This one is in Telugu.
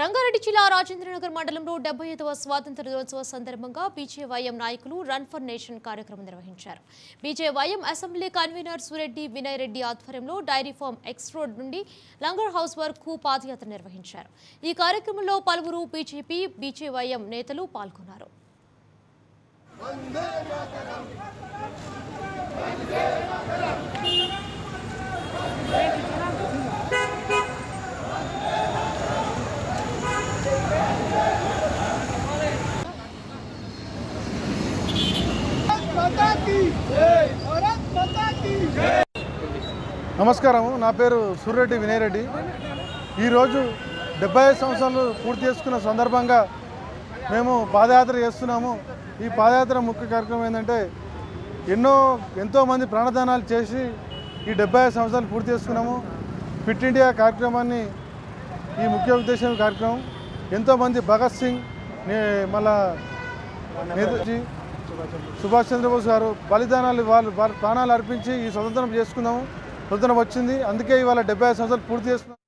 రంగారెడ్డి జిల్లా రాజేంద్రనగర్ మండలంలో డెబ్బై ఐదవ స్వాతంత్ర దినోత్సవ సందర్భంగా బీజేవైఎం నాయకులు రన్ ఫర్ నేషన్ కార్యక్రమం నిర్వహించారు. BJYM assembly convener Sureddy Vinay Reddy ఆధ్వర్యంలో డైరీ ఫార్మ్ ఎక్స్ రోడ్ నుండి లంగర్ హౌస్ వరకు పాదయాత్ర నిర్వహించారు. ఈ కార్యక్రమంలో పలువురు బీజేపీ బీజేవైఎం నేతలు పాల్గొన్నారు. నమస్కారం నా పేరు సూర్రెడ్డి వినయ్ రెడ్డి ఈరోజు డెబ్బై ఐదు సంవత్సరాలు పూర్తి చేసుకున్న సందర్భంగా మేము పాదయాత్ర చేస్తున్నాము. ఈ పాదయాత్ర ముఖ్య కార్యక్రమం ఏంటంటే ఎన్నో ఎంతోమంది ప్రాణదానాలు చేసి ఈ డెబ్బై ఐదు సంవత్సరాలు పూర్తి చేసుకున్నాము. ఫిట్ ఇండియా కార్యక్రమాన్ని ఈ ముఖ్య ఉద్దేశం కార్యక్రమం. ఎంతోమంది భగత్ సింగ్ నే- మళ్ళా నేతాజీ సుభాష్ చంద్రబోస్ గారు బలిదానాలు వాళ్ళు ప్రాణాలు అర్పించి ఈ స్వతంత్రం చేసుకున్నాము స్వతంత్రం వచ్చింది. అందుకే ఇవాళ డెబ్బై సంవత్సరాలు పూర్తి చేసుకున్నాం.